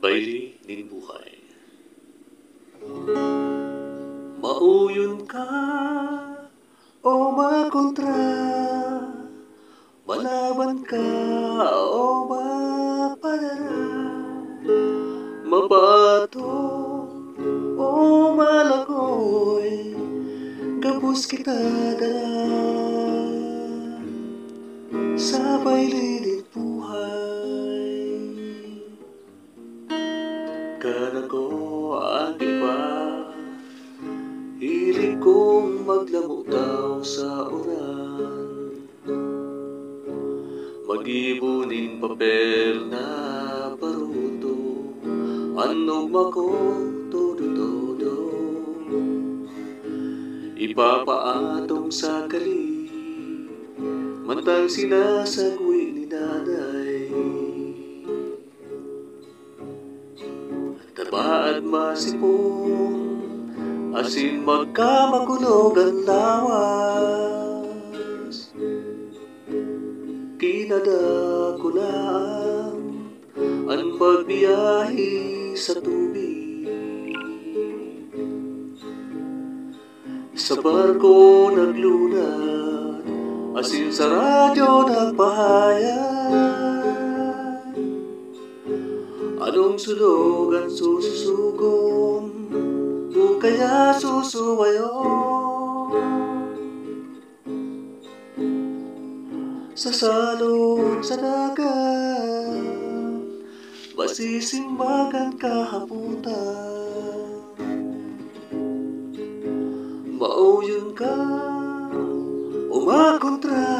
Baili nin buhay. Mauyon ka o makontra, malaban ka o mapadara, mabato o malakoy, gabos kita dala. Kana ko ang iba Hilig kong maglamutaw sa oran Mag-ibunin papel na baruto Anog mako todo-todo? Ipapaatong sa kali Mantang sinasagwi ni nanay Taba at masipong Asin magkamakulog ang lawas? Kinadako lang Ang pagbiyahe sa tubig. Sa barko naglunad Asin sa radyo nagpahayag Anong sulog ang sususugon O kaya susuwayo. Sa salong sa dagat Masisimbagan kahaputan Mauyon ka umakontra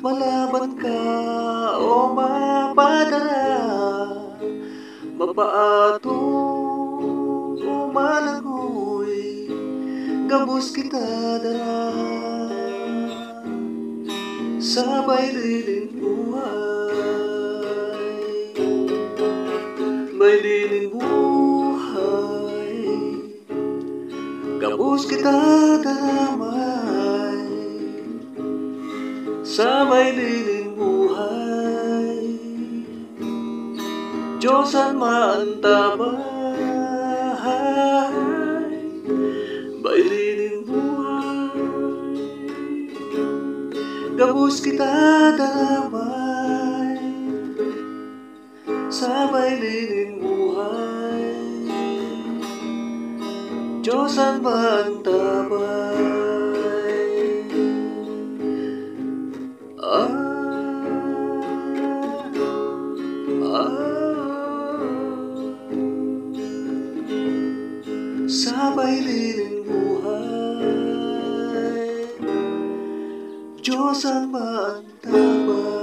Malaban ka Mapaato o malangoy Gabos kita dala. Sa bailin buhay. Bailin buhay. Gabos kita damay. Sa may Diyos ang maantabay May liling buhay Gabos kita damay. Sa may liling buhay Diyos ang maantabay Sa bailin buhay. Diyos ang maantabay